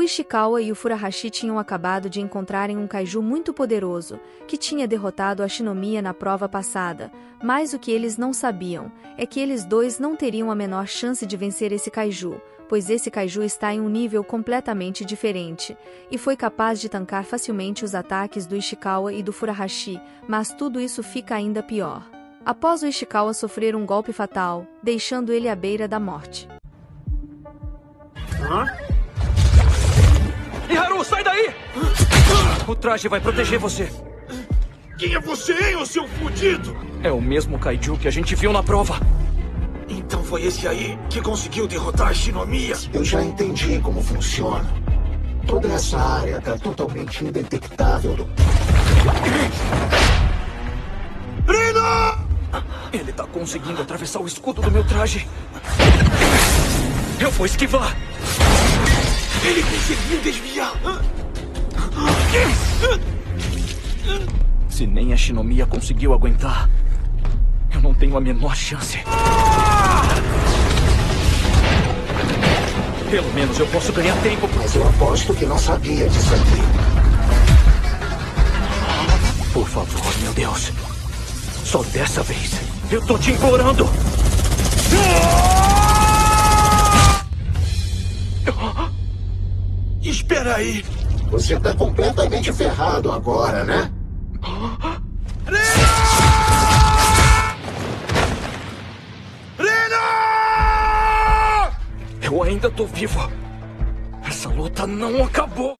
O Ishikawa e o Furahashi tinham acabado de encontrarem um kaiju muito poderoso, que tinha derrotado a Shinomiya na prova passada, mas o que eles não sabiam é que eles dois não teriam a menor chance de vencer esse kaiju, pois esse kaiju está em um nível completamente diferente, e foi capaz de tancar facilmente os ataques do Ishikawa e do Furahashi, mas tudo isso fica ainda pior. Após o Ishikawa sofrer um golpe fatal, deixando ele à beira da morte. O traje vai proteger você. Quem é você, hein, ô seu fudido? É o mesmo Kaiju que a gente viu na prova. Então foi esse aí que conseguiu derrotar a Shinomiya? Eu já entendi como funciona. Toda essa área está totalmente indetectável. Do... Rino! Ele tá conseguindo atravessar o escudo do meu traje. Eu vou esquivar. Ele conseguiu desviar. Se nem a Shinomiya conseguiu aguentar, eu não tenho a menor chance. Pelo menos eu posso ganhar tempo. Mas eu aposto que não sabia disso aqui. Por favor, meu Deus. Só dessa vez. Eu tô te implorando. Espera aí. Você tá completamente ferrado agora, né? Eu ainda tô vivo. Essa luta não acabou.